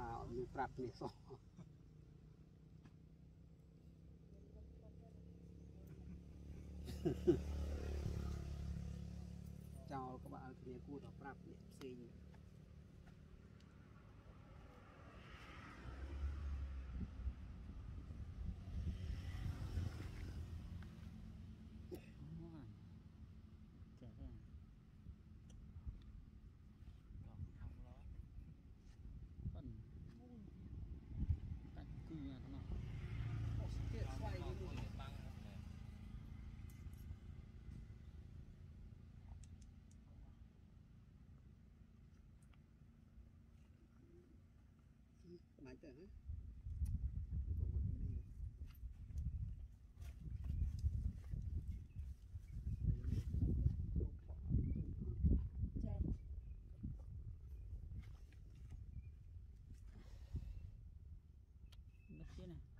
ស្វាអត់មានប្រាប់គ្នាសោះចោលក្បាលគ្នាគួរតែប្រាប់អ្នកផ្សេង Mạnh hả? Bật chưa nè